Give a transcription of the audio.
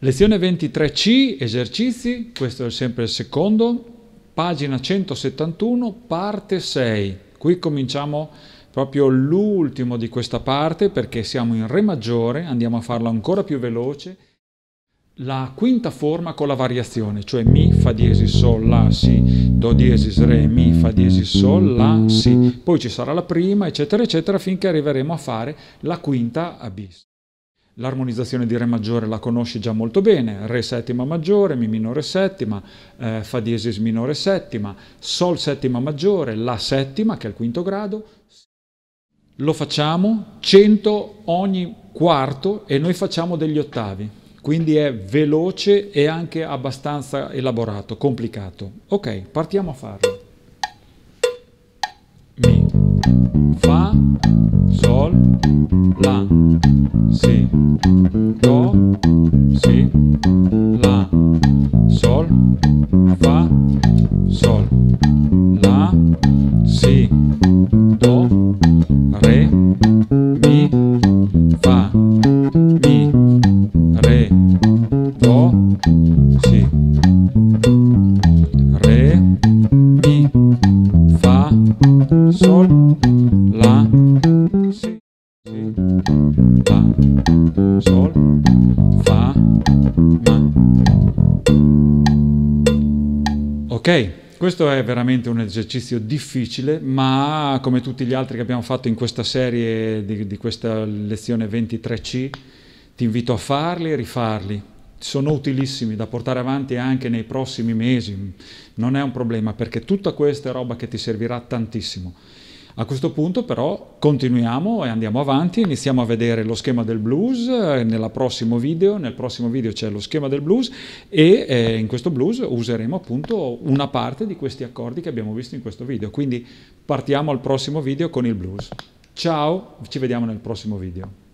Lezione 23C, esercizi, questo è sempre il secondo, pagina 171, parte 6. Qui cominciamo proprio l'ultimo di questa parte perché siamo in Re maggiore, andiamo a farlo ancora più veloce. La quinta forma con la variazione, cioè Mi, Fa diesis, Sol, La, Si, Do diesis, Re, Mi, Fa diesis, Sol, La, Si. Poi ci sarà la prima, eccetera, eccetera, finché arriveremo a fare la quinta a bis. L'armonizzazione di Re maggiore la conosci già molto bene, Re settima maggiore, Mi minore settima, eh, Fa diesis minore settima, Sol settima maggiore, La settima che è il quinto grado. Lo facciamo 100 ogni quarto e noi facciamo degli ottavi, quindi è veloce e anche abbastanza elaborato, complicato. Ok, partiamo a farlo. Fa, Sol, La, Si, Do, Sol, La, Si, Si, La, Sol, Fa, Ma. Ok, questo è veramente un esercizio difficile, ma come tutti gli altri che abbiamo fatto in questa serie di, di questa lezione 23C, ti invito a farli e rifarli. Sono utilissimi da portare avanti anche nei prossimi mesi, non è un problema perché tutta questa è roba che ti servirà tantissimo. A questo punto però continuiamo e andiamo avanti, iniziamo a vedere lo schema del blues eh, nel prossimo video, nel prossimo video c'è lo schema del blues e eh, in questo blues useremo appunto una parte di questi accordi che abbiamo visto in questo video, quindi partiamo al prossimo video con il blues. Ciao, ci vediamo nel prossimo video.